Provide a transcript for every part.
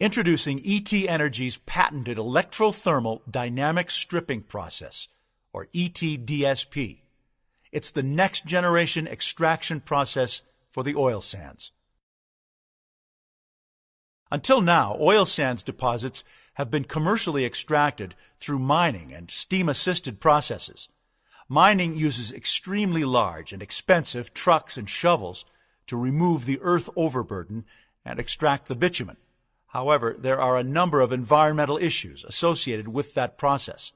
Introducing ET Energy's patented electrothermal dynamic stripping process, or ETDSP. It's the next generation extraction process for the oil sands. Until now, oil sands deposits have been commercially extracted through mining and steam assisted processes. Mining uses extremely large and expensive trucks and shovels to remove the earth overburden and extract the bitumen. However, there are a number of environmental issues associated with that process.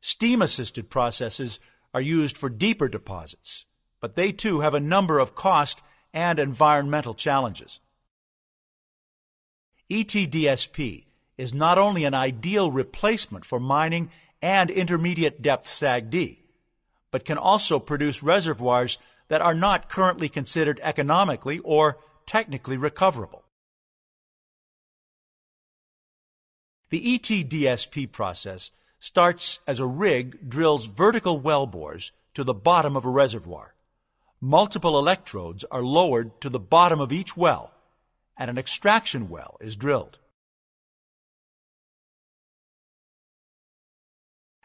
Steam assisted processes are used for deeper deposits, but they too have a number of cost and environmental challenges. ETDSP is not only an ideal replacement for mining and intermediate depth SAGD, but can also produce reservoirs that are not currently considered economically or technically recoverable. The ETDSP process starts as a rig drills vertical well bores to the bottom of a reservoir. Multiple electrodes are lowered to the bottom of each well, and an extraction well is drilled.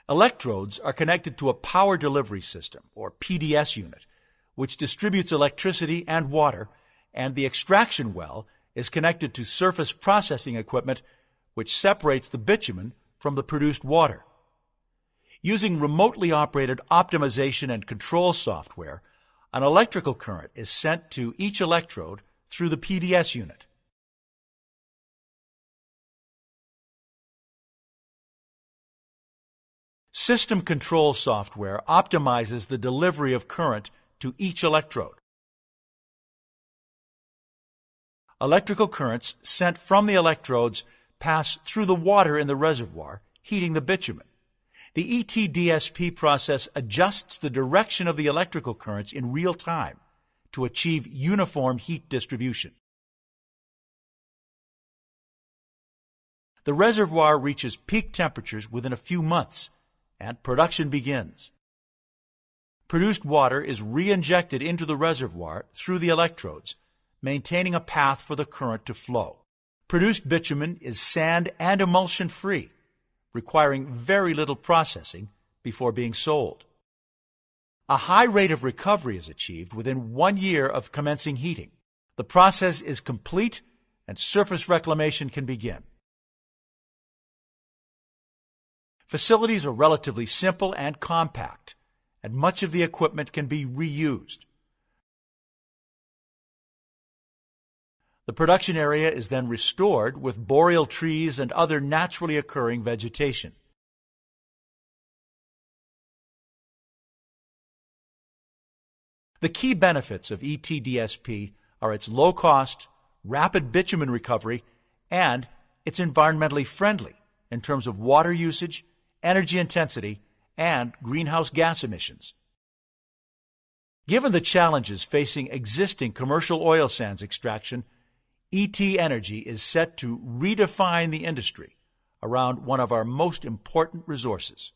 Electrodes are connected to a power delivery system, or PDS unit, which distributes electricity and water, and the extraction well is connected to surface processing equipment which separates the bitumen from the produced water. Using remotely operated optimization and control software, an electrical current is sent to each electrode through the PDS unit. System control software optimizes the delivery of current to each electrode. Electrical currents sent from the electrodes pass through the water in the reservoir, heating the bitumen. The ETDSP process adjusts the direction of the electrical currents in real time to achieve uniform heat distribution. The reservoir reaches peak temperatures within a few months and production begins. Produced water is re-injected into the reservoir through the electrodes, maintaining a path for the current to flow. Produced bitumen is sand and emulsion free, requiring very little processing before being sold. A high rate of recovery is achieved within one year of commencing heating. The process is complete and surface reclamation can begin. Facilities are relatively simple and compact, and much of the equipment can be reused. The production area is then restored with boreal trees and other naturally occurring vegetation. The key benefits of ETDSP are its low cost, rapid bitumen recovery, and it's environmentally friendly in terms of water usage, energy intensity, and greenhouse gas emissions. Given the challenges facing existing commercial oil sands extraction, ET Energy is set to redefine the industry around one of our most important resources.